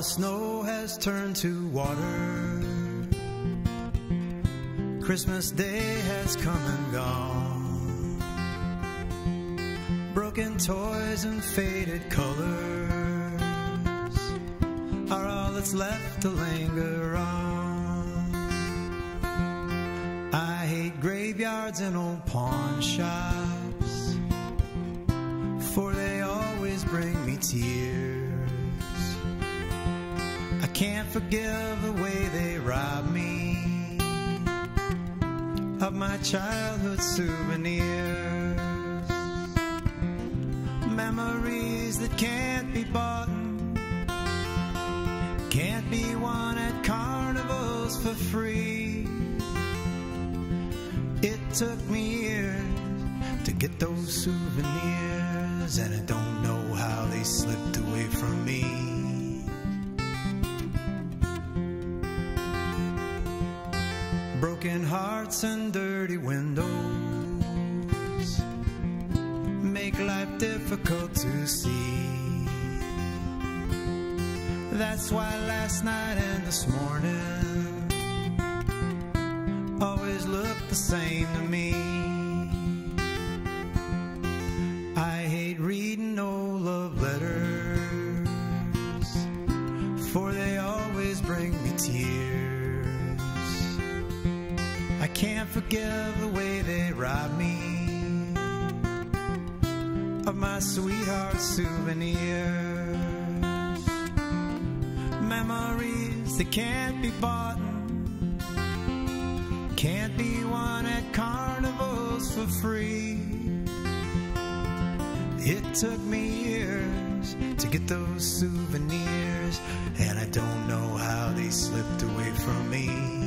the snow has turned to water. Christmas Day has come and gone. Broken toys and faded colors are all that's left to linger on. I hate graveyards and old pawn shops, for they always bring me tears. Can't forgive the way they robbed me of my childhood souvenirs. Memories that can't be bought, can't be won at carnivals for free. It took me years to get those souvenirs, and I don't know how they slipped away from me. Broken hearts and dirty windows make life difficult to see. That's why last night and this morning always look the same to me. I can't forgive the way they robbed me of my sweetheart's souvenirs. Memories that can't be bought, can't be won at carnivals for free. It took me years to get those souvenirs, and I don't know how they slipped away from me.